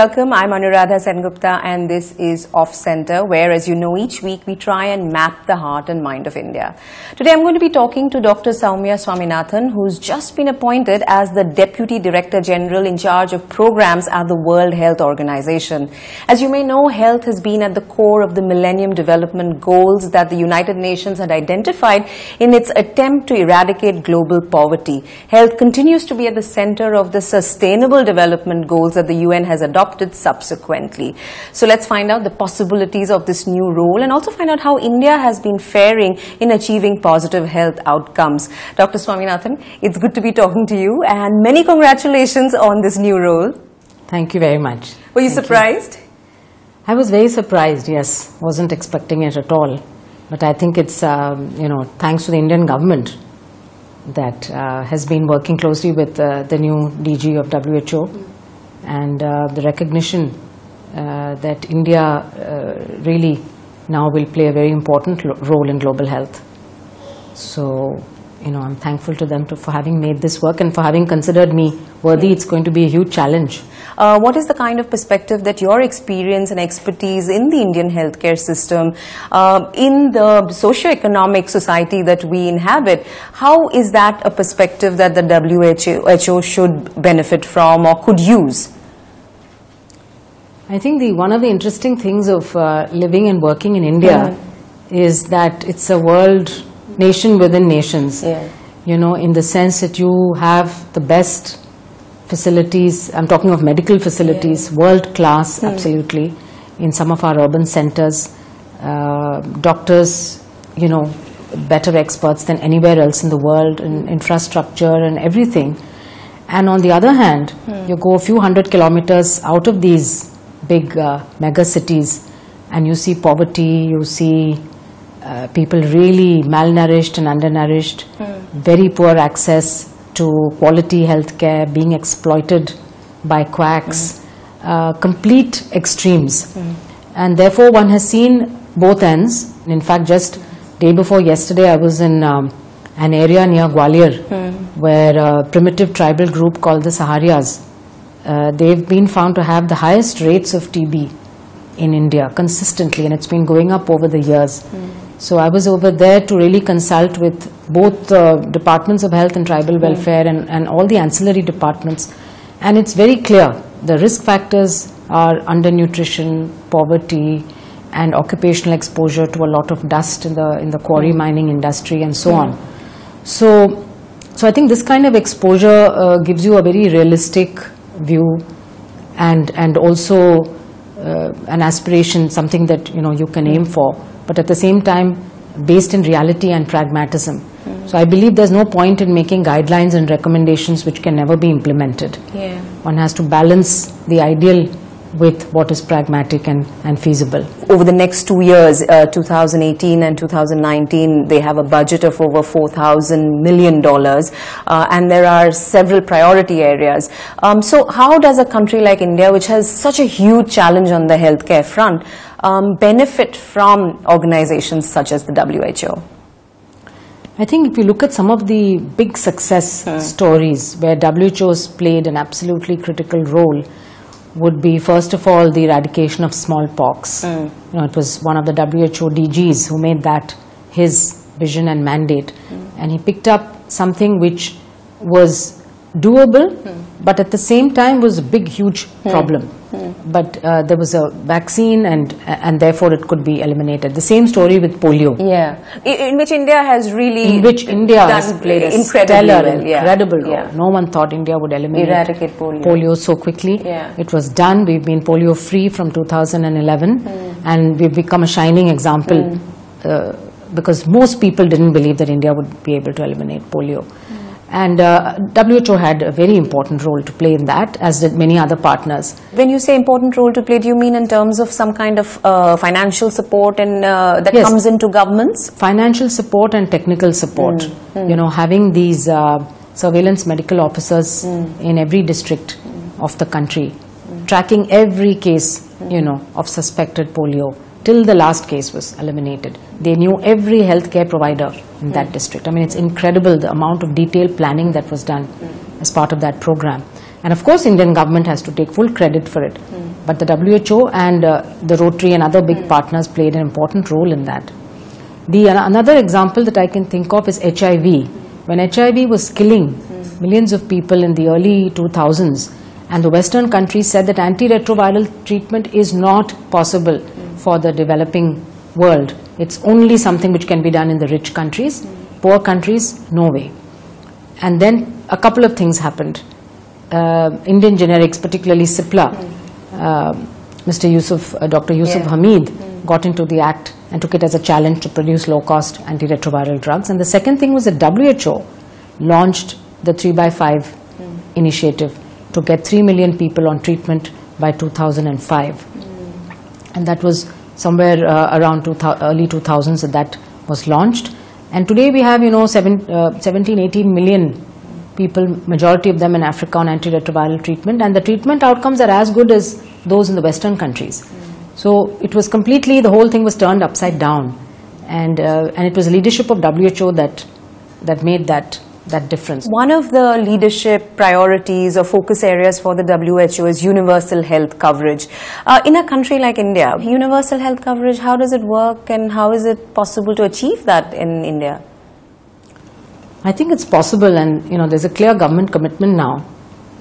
welcome. I'm Anuradha Sengupta and this is Off Centre, where, as you know, each week we try and map the heart and mind of India. Today I'm going to be talking to Dr. Soumya Swaminathan, who's just been appointed as the Deputy Director General in charge of programs at the World Health Organization. As you may know, health has been at the core of the Millennium Development Goals that the United Nations had identified in its attempt to eradicate global poverty. Health continues to be at the center of the Sustainable Development Goals that the UN has adopted subsequently. So let's find out the possibilities of this new role and also find out how India has been faring in achieving positive health outcomes. Dr. Swaminathan, it's good to be talking to you and many congratulations on this new role. Thank you very much. Were you Thank surprised? I was very surprised, yes. Wasn't expecting it at all. But I think it's, um, you know, thanks to the Indian government that uh, has been working closely with uh, the new DG of WHO and uh, the recognition uh, that India uh, really now will play a very important role in global health. So, you know, I'm thankful to them to, for having made this work and for having considered me worthy. It's going to be a huge challenge. Uh, what is the kind of perspective that your experience and expertise in the Indian healthcare system, uh, in the socio-economic society that we inhabit, how is that a perspective that the WHO should benefit from or could use? I think the one of the interesting things of uh, living and working in India is that it's a world nation within nations. Yeah. You know, in the sense that you have the best facilities. I'm talking of medical facilities, world class, absolutely, in some of our urban centers. Uh, doctors, you know, better experts than anywhere else in the world in infrastructure and everything. And on the other hand, you go a few hundred kilometers out of these big uh, mega cities and you see poverty, you see uh, people really malnourished and undernourished, very poor access to quality health care, being exploited by quacks, uh, complete extremes. And therefore, one has seen both ends. In fact, just day before yesterday, I was in um, an area near Gwalior where a primitive tribal group called the Saharias, uh, they've been found to have the highest rates of TB in India consistently, and it's been going up over the years. So I was over there to really consult with both uh, departments of health and tribal welfare and, and all the ancillary departments, and it's very clear the risk factors are undernutrition, poverty, and occupational exposure to a lot of dust in the in the quarry mining industry and so on. So, so I think this kind of exposure uh, gives you a very realistic view, and and also uh, an aspiration, something that you know you can aim for, but at the same time based in reality and pragmatism. So I believe there's no point in making guidelines and recommendations which can never be implemented. Yeah. One has to balance the ideal with what is pragmatic and, and feasible. Over the next two years, uh, 2018 and 2019, they have a budget of over 4,000 million dollars, uh, and there are several priority areas. Um, so, how does a country like India, which has such a huge challenge on the healthcare front, um, benefit from organizations such as the WHO? I think if you look at some of the big success hmm. stories where WHO has played an absolutely critical role, would be first of all the eradication of smallpox. Hmm. You know, it was one of the WHO DGs who made that his vision and mandate, hmm. and he picked up something which was doable, but at the same time was a big, huge problem. But uh, there was a vaccine, and and therefore it could be eliminated. The same story with polio Yeah, in, in which India has really in which India has played a stellar, well, yeah. incredible role. Yeah. No one thought India would eliminate Eradicate polio. so quickly. Yeah. It was done. We've been polio free from 2011, Hmm. and we've become a shining example uh, because most people didn't believe that India would be able to eliminate polio. And uh, WHO had a very important role to play in that, as did many other partners. When you say important role to play, do you mean in terms of some kind of uh, financial support and uh, that Yes. comes into governments? financial support and technical support. You know, having these uh, surveillance medical officers in every district of the country, tracking every case, you know, of suspected polio till the last case was eliminated. They knew every healthcare provider in that hmm. district. I mean, it's incredible the amount of detailed planning that was done hmm. as part of that program. And of course, Indian government has to take full credit for it hmm. But the WHO and uh, the Rotary and other big partners played an important role in that. The uh, another example that I can think of is HIV. When HIV was killing millions of people in the early 2000s, and the Western countries said that antiretroviral treatment is not possible for the developing world. It's only something which can be done in the rich countries. Poor countries, no way. And then a couple of things happened. Uh, Indian generics, particularly Cipla, uh, Mr. Yusuf, uh, Dr. Yusuf Yeah. Hamied got into the act and took it as a challenge to produce low-cost antiretroviral drugs. And the second thing was that WHO launched the 3 by 5 initiative to get 3 million people on treatment by 2005 and that was somewhere uh, around 2000, early 2000s that that was launched. And today we have you know seven, uh, 17 18 million people majority of them in africa on antiretroviral treatment. And the treatment outcomes are as good as those in the western countries. So it was completely the whole thing was turned upside down. And uh, and it was leadership of WHO that that made that that difference. One of the leadership priorities or focus areas for the WHO is universal health coverage. Uh, in a country like India, universal health coverage, how does it work and how is it possible to achieve that in India? I think it's possible, and you know, there's a clear government commitment now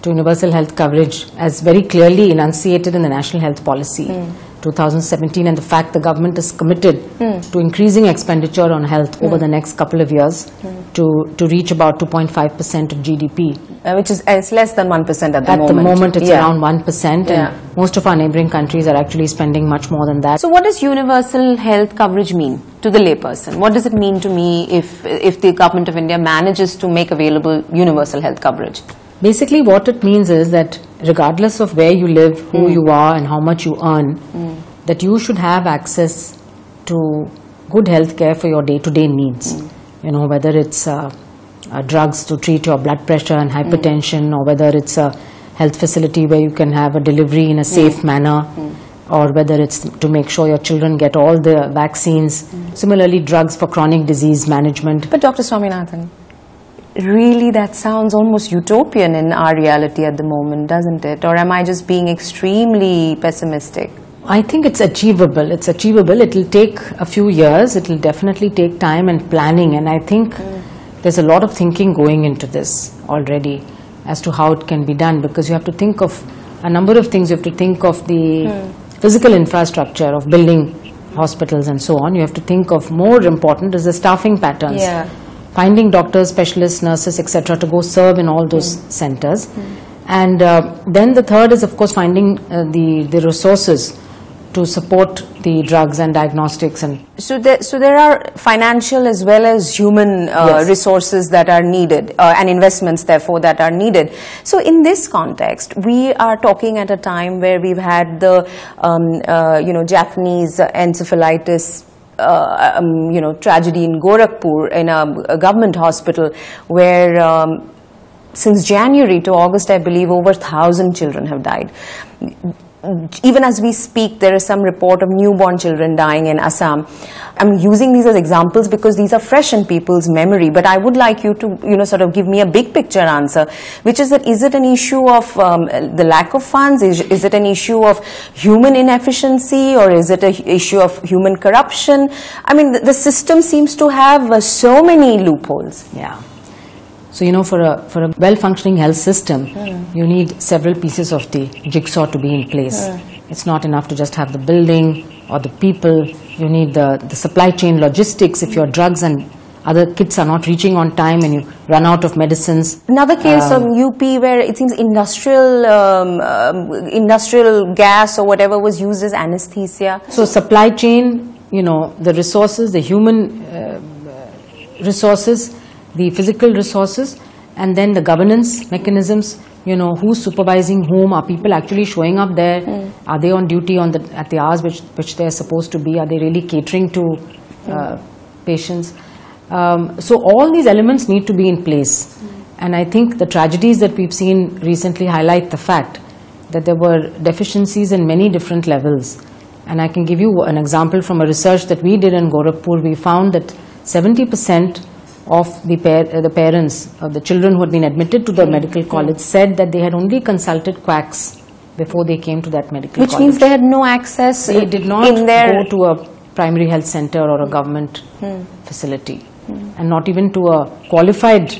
to universal health coverage, as very clearly enunciated in the National Health Policy. Hmm. 2017, and the fact the government is committed hmm. to increasing expenditure on health over hmm. the next couple of years to to reach about 2.5 percent of GDP. Uh, which is it's less than 1% at the At moment. the moment, it's Yeah. around one percent, Yeah. and most of our neighbouring countries are actually spending much more than that. So what does universal health coverage mean to the layperson? What does it mean to me if, if the government of India manages to make available universal health coverage? Basically, what it means is that regardless of where you live, who hmm. you are, and how much you earn, hmm. that you should have access to good health care for your day to day needs. Hmm. You know, whether it's uh, uh, drugs to treat your blood pressure and hypertension, or whether it's a health facility where you can have a delivery in a safe manner. Or whether it's to make sure your children get all the vaccines. Similarly, drugs for chronic disease management. But Dr. Swaminathan, really that sounds almost utopian in our reality at the moment, doesn't it? Or am I just being extremely pessimistic? I think it's achievable. It's achievable. It'll take a few years. It'll definitely take time and planning. And I think there's a lot of thinking going into this already as to how it can be done because you have to think of a number of things. You have to think of the physical infrastructure of building hospitals and so on. You have to think of more important is the staffing patterns. Yeah. Finding doctors, specialists, nurses, etc., to go serve in all those centers. And uh, then the third is, of course, finding uh, the, the resources to support the drugs and diagnostics and So there, so there are financial as well as human uh, Yes. resources that are needed uh, and investments therefore that are needed. So in this context, we are talking at a time where we've had the um, uh, you know Japanese encephalitis uh, um, you know tragedy in Gorakhpur in a, a government hospital where um, since January to August, I believe over thousand children have died. Even as we speak, there is some report of newborn children dying in Assam. I'm using these as examples because these are fresh in people's memory. But I would like you to, you know, sort of give me a big picture answer, which is that is it an issue of um, the lack of funds? Is, is it an issue of human inefficiency, or is it an issue of human corruption? I mean, the, the system seems to have uh, so many loopholes. Yeah. So you know, for a for a well-functioning health system, you need several pieces of the jigsaw to be in place. It's not enough to just have the building or the people. You need the the supply chain logistics. If your drugs and other kits are not reaching on time and you run out of medicines, Another case Um, of UP where it seems industrial um, um, industrial gas or whatever was used as anesthesia. So supply chain, you know, the resources, the human uh, resources, the physical resources, and then the governance mechanisms. You know, who's supervising whom? Are people actually showing up there? Are they on duty on the at the hours which which they're supposed to be? Are they really catering to uh, patients? Um, so all these elements need to be in place, and I think the tragedies that we've seen recently highlight the fact that there were deficiencies in many different levels. And I can give you an example from a research that we did in Gorakhpur. We found that 70% of the, par- uh, the parents of the children who had been admitted to the medical college said that they had only consulted quacks before they came to that medical college. Which college. means they had no access they did not in their go to a primary health center or a government facility and not even to a qualified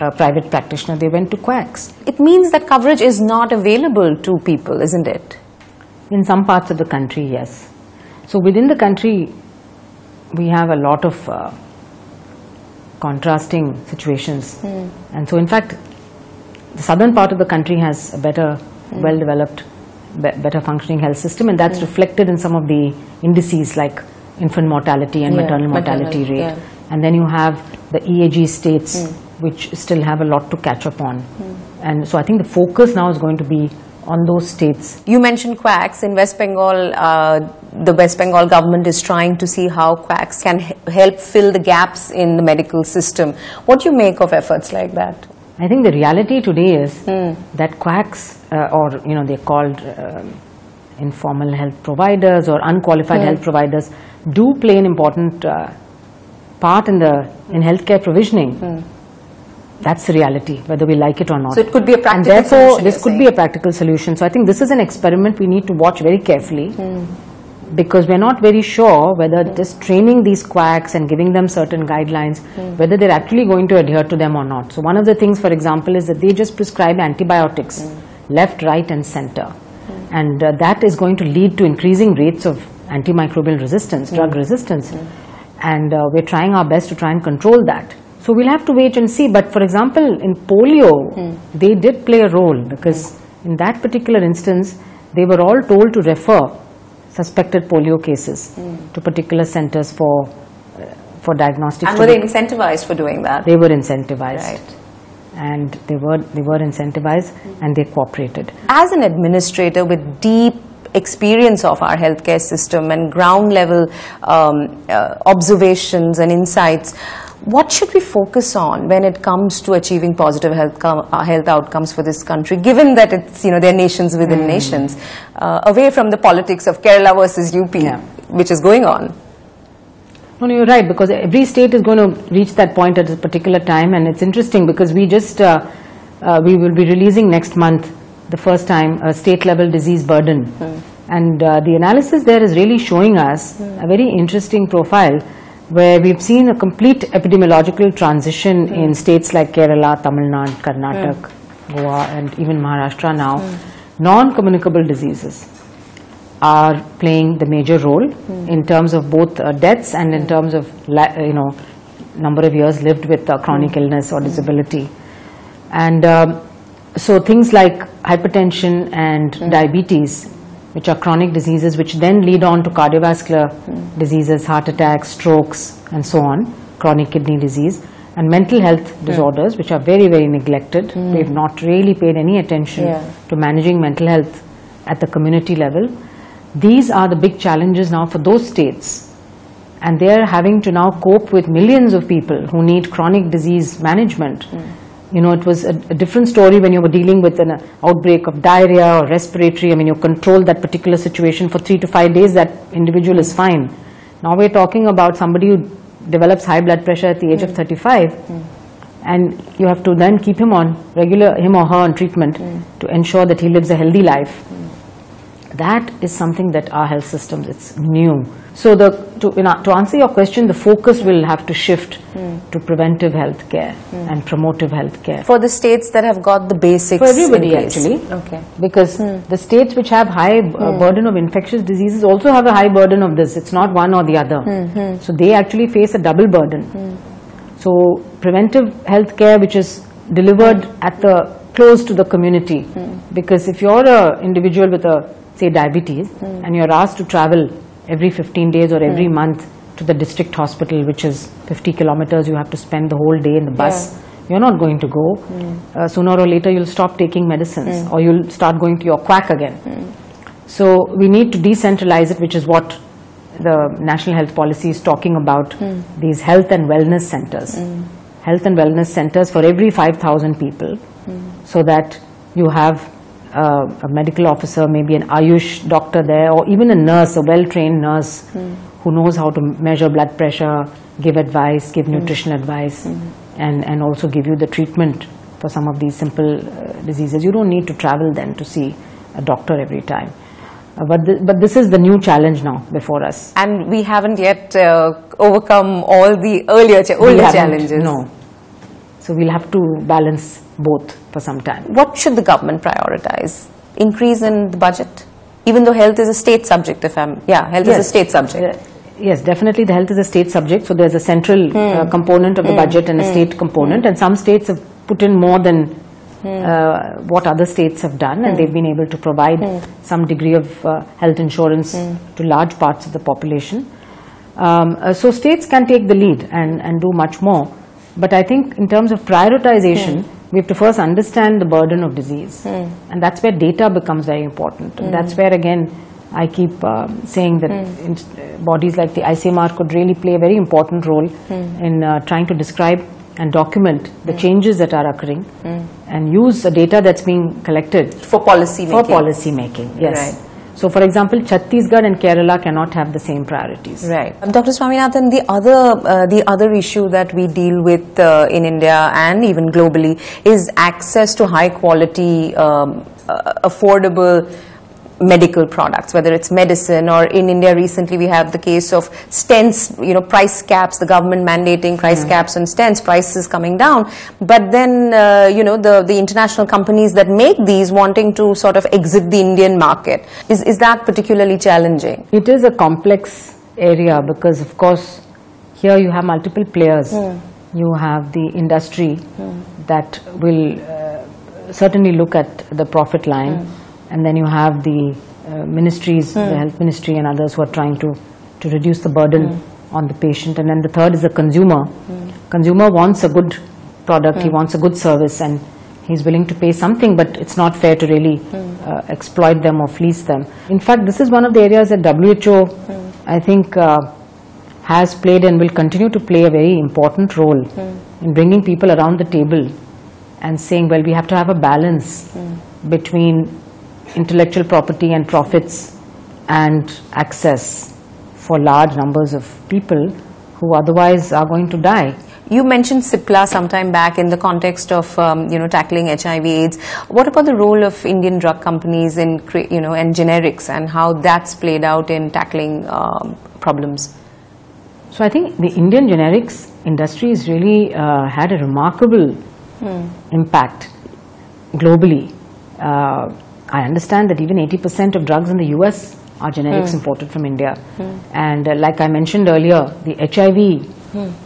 uh, private practitioner. They went to quacks. It means that coverage is not available to people, isn't it? In some parts of the country, yes. So within the country, we have a lot of uh, contrasting situations. Hmm. And so, in fact, the southern part of the country has a better, hmm. well developed, be- better functioning health system, and that's hmm. reflected in some of the indices like infant mortality and Yeah, maternal maternal, mortality rate. yeah. And then you have the EAG states, which still have a lot to catch up on. And so, I think the focus now is going to be on those states You mentioned quacks in West Bengal. Uh, the West Bengal government is trying to see how quacks can he- help fill the gaps in the medical system. What do you make of efforts like that? I think the reality today is that quacks, uh, or you know, they're called um, informal health providers or unqualified health providers, do play an important uh, part in the in healthcare provisioning. That's the reality, whether we like it or not. So it could be a and practical therefore, solution, this could saying. be a practical solution. So I think this is an experiment we need to watch very carefully hmm. because we're not very sure whether just training these quacks and giving them certain guidelines, hmm. whether they're actually going to adhere to them or not. So one of the things, for example, is that they just prescribe antibiotics hmm. left, right, and center, and uh, that is going to lead to increasing rates of antimicrobial resistance, drug resistance, and uh, we're trying our best to try and control that. So we'll have to wait and see. But for example, in polio, they did play a role because in that particular instance, they were all told to refer suspected polio cases to particular centers for uh, for diagnostics. And were they incentivized for doing that? they were incentivized, Right. and they were they were incentivized, and they cooperated. As an administrator with deep experience of our healthcare system and ground level um, uh, observations and insights, what should we focus on when it comes to achieving positive health, uh, health outcomes for this country, given that it's, you know, they're nations within nations, uh, away from the politics of Kerala versus UP, Yeah. which is going on? No, no, you're right because every state is going to reach that point at a particular time, and it's interesting because we just uh, uh, we will be releasing next month the first time a state level disease burden, and uh, the analysis there is really showing us a very interesting profile where we've seen a complete epidemiological transition in hmm. states like Kerala, Tamil Nadu, Karnataka, hmm. Goa, and even Maharashtra now. Non-communicable diseases are playing the major role hmm. in terms of both uh, deaths and in terms of uh, you know number of years lived with uh, chronic illness or disability. And um, so things like hypertension and diabetes which are chronic diseases which then lead on to cardiovascular diseases heart attacks strokes and so on chronic kidney disease and mental health hmm. disorders which are very very neglected. Hmm. We've not really paid any attention Yeah. to managing mental health at the community level. These are the big challenges now for those states and they are having to now cope with millions of people who need chronic disease management hmm. You know it was a, a different story when you were dealing with an uh, outbreak of diarrhea or respiratory. I mean you control that particular situation for 3 to 5 days. That individual is fine. Now we're talking about somebody who develops high blood pressure at the age of hmm. 35 hmm. and you have to then keep him on regular him or her on treatment hmm. to ensure that he lives a healthy life. That is something that our health systems it's new so the to you know, to answer your question the focus will have to shift hmm. to preventive health care hmm. and promotive health care. For the states that have got the basics for everybody actually. Okay. because hmm. the states which have high uh, burden of infectious diseases also have a high burden of this. It's not one or the other. So they actually face a double burden. So preventive health care which is delivered at the close to the community. Because if you're a individual with a say diabetes and you're asked to travel every 15 days or every hmm. month to the district hospital which is 50 kilometers you have to spend the whole day in the bus. You're not going to go. Hmm. Uh, sooner or later you'll stop taking medicines hmm. or you'll start going to your quack again. So we need to decentralize it, which is what the national health policy is talking about. These health and wellness centers, health and wellness centers for every 5,000 people, so that you have uh, a medical officer, maybe an Ayush doctor there, or even a nurse, a well-trained nurse who knows how to measure blood pressure, give advice, give nutrition advice, and, and also give you the treatment for some of these simple uh, diseases. You don't need to travel then to see a doctor every time. Uh, but, th- but this is the new challenge now before us. And we haven't yet uh, overcome all the earlier, cha- older challenges. No. So we'll have to balance both for some time. What should the government prioritize? Increase in the budget? Even though health is a state subject, if I'm, yeah, health is a state subject. Uh, Yes, definitely the health is a state subject, so there's a central uh, Hmm. component of the budget and a state component, and some states have put in more than Hmm. uh, what other states have done, and they've been able to provide Hmm. some degree of uh, health insurance to large parts of the population. Um, uh, so states can take the lead and, and do much more, but I think in terms of prioritization, hmm. we have to first understand the burden of disease, hmm. and that's where data becomes very important. And that's where again I keep um, saying that in, uh, bodies like the ICMR could really play a very important role in uh, trying to describe and document the changes that are occurring and use the data that's being collected For policy for making. policy making. Yes. Right. So, for example, Chhattisgarh and Kerala cannot have the same priorities. Right. Um, Dr. Swaminathan, the other, uh, the other issue that we deal with uh, in India and even globally is access to high quality, um, uh, affordable medical products, whether it's medicine or in India recently we have the case of stents, you know, price caps, the government mandating price caps on stents, prices coming down. But then, uh, you know, the, the international companies that make these wanting to sort of exit the Indian market. Is, is that particularly challenging? It is a complex area because, of course, here you have multiple players. You have the industry that will uh, certainly look at the profit line, and then you have the uh, ministries, the hmm. health ministry, and others who are trying to, to reduce the burden hmm. on the patient. And then the third is the consumer. Hmm. Consumer wants a good product, he wants a good service, and he's willing to pay something, but it's not fair to really uh, exploit them or fleece them. In fact, this is one of the areas that WHO, I think, uh, has played and will continue to play a very important role in bringing people around the table and saying, well, we have to have a balance between intellectual property and profits and access for large numbers of people who otherwise are going to die. You mentioned CIPLA sometime back in the context of um, you know tackling HIV/AIDS. What about the role of Indian drug companies in you know and generics and how that's played out in tackling um, problems? So I think the Indian generics industry has really uh, had a remarkable impact globally. Uh, I understand that even 80% of drugs in the US are generics imported from India. And uh, like I mentioned earlier, the HIV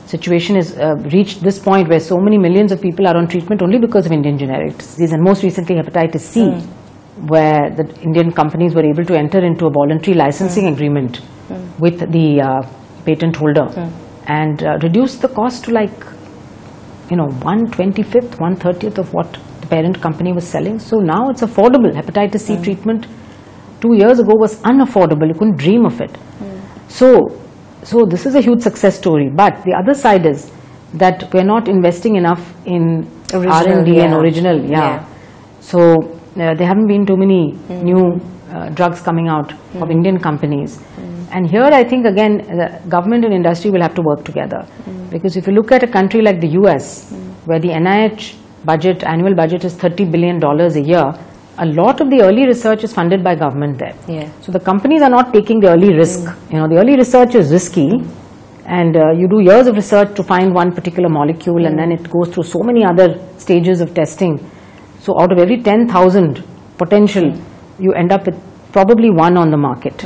situation has uh, reached this point where so many millions of people are on treatment only because of Indian generic disease and most recently hepatitis C, where the Indian companies were able to enter into a voluntary licensing agreement with the uh, patent holder and uh, reduce the cost to like you know 125th 130th of what the parent company was selling. So now it's affordable. Hepatitis c treatment 2 years ago was unaffordable. You couldn't dream of it. So so this is a huge success story. But the other side is that we're not investing enough in r&d and original yeah, Yeah. so uh, there haven't been too many new uh, drugs coming out of Indian companies. And here I think again the government and industry will have to work together. Because if you look at a country like the US, where the NIH budget, annual budget is $30 billion a year, a lot of the early research is funded by government there. Yeah. So the companies are not taking the early risk. Mm. You know, the early research is risky, and uh, you do years of research to find one particular molecule, and then mm. it goes through so many other stages of testing. So out of every 10,000 potential, mm. you end up with probably one on the market.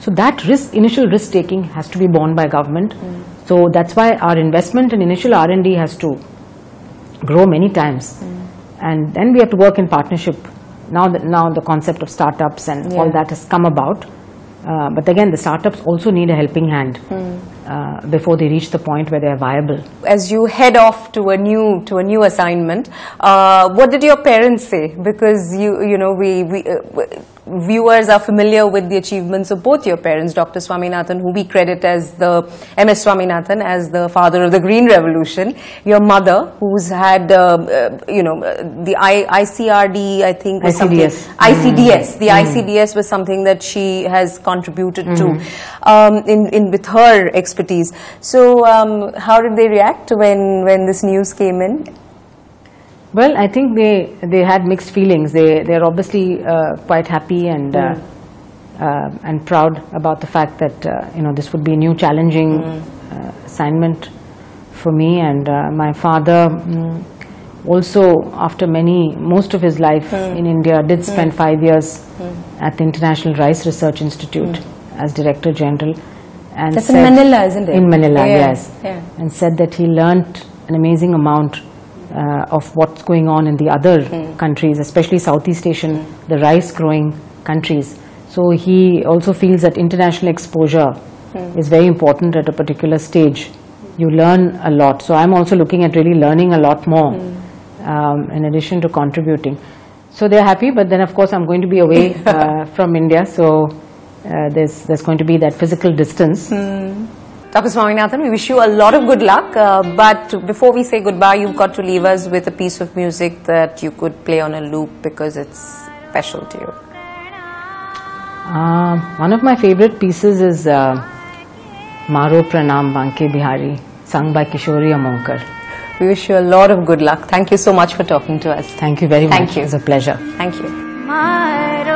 So that risk, initial risk taking, has to be borne by government. So that's why our investment in initial R and D has to grow many times, and then we have to work in partnership. Now that now the concept of startups and all that has come about, uh, but again the startups also need a helping hand uh, before they reach the point where they are viable. As you head off to a new to a new assignment, uh, what did your parents say? Because you you know we, we uh, viewers are familiar with the achievements of both your parents, Dr. Swaminathan, who we credit as the MS Swaminathan as the father of the Green Revolution. Your mother, who's had uh, uh, you know uh, the I, ICRD, I think was something ICDS. ICDS. The ICDS was something that she has contributed to um, in, in with her expertise. So, um, how did they react when when this news came in? Well, I think they they had mixed feelings. They they're obviously uh, quite happy and uh, uh, and proud about the fact that uh, you know this would be a new challenging uh, assignment for me. And uh, my father mm, also, after many most of his life in India, did spend five years at the International Rice Research Institute as Director General. And That's in Manila, isn't it? In Manila, Yeah, yes. yeah. And said that he learnt an amazing amount uh, of what's going on in the other Hmm. countries, especially Southeast Asian, the rice growing countries. So he also feels that international exposure Hmm. is very important at a particular stage. You learn a lot. So I'm also looking at really learning a lot more Hmm. um, in addition to contributing. So they're happy, but then of course I'm going to be away uh, from India, so uh, there's there's going to be that physical distance. Dr. Swaminathan, we wish you a lot of good luck. Uh, but before we say goodbye, you've got to leave us with a piece of music that you could play on a loop because it's special to you. Uh, one of my favorite pieces is uh, Maro Pranam Banke Bihari, sung by Kishori Amonkar. We wish you a lot of good luck. Thank you so much for talking to us. Thank you very Thank much. you. It was a pleasure. Thank you. मारो